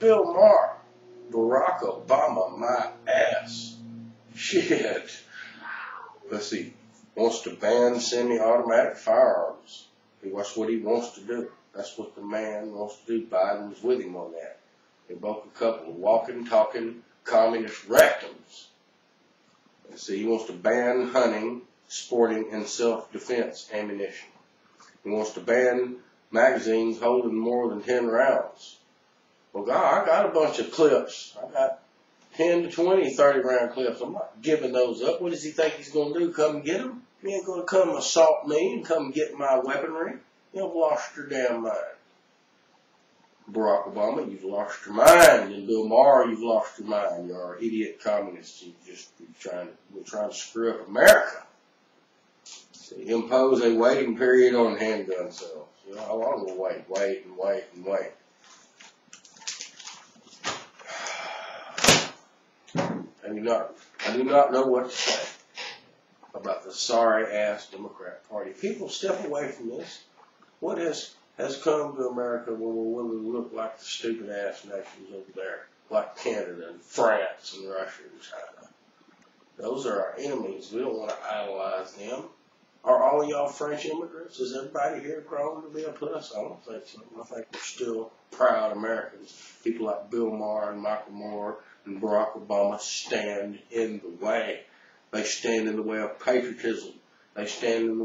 Bill Maher, Barack Obama, my ass. Shit. Let's see. Wants to ban semi-automatic firearms. That's what he wants to do. That's what the man wants to do. Biden's with him on that. They're both a couple of walking, talking communist rectums. Let's See, he wants to ban hunting, sporting, and self-defense ammunition. He wants to ban magazines holding more than 10 rounds. Well, God, I got a bunch of clips. I got 10 to 20, 30 round clips. I'm not giving those up. What does he think he's going to do? Come get them? He ain't going to come assault me and come get my weaponry. You've lost your damn mind. Barack Obama, you've lost your mind. And Bill Maher, you've lost your mind. You're an idiot communist. You just you're trying to, you're trying to screw up America. See, impose a waiting period on handgun sales. You know, how long will wait, wait, and wait, and wait. Not, I do not know what to say about the sorry ass Democrat Party. People step away from this. What has has come to America when we're willing to look like the stupid ass nations over there, like Canada and France and Russia and China. Those are our enemies. We don't want to idolize them. All y'all French immigrants? Is everybody here grown to be a puss? I don't think so. I think we're still proud Americans. People like Bill Maher and Michael Moore and Barack Obama stand in the way. They stand in the way of patriotism. They stand in the